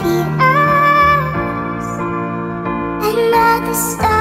feed us another star.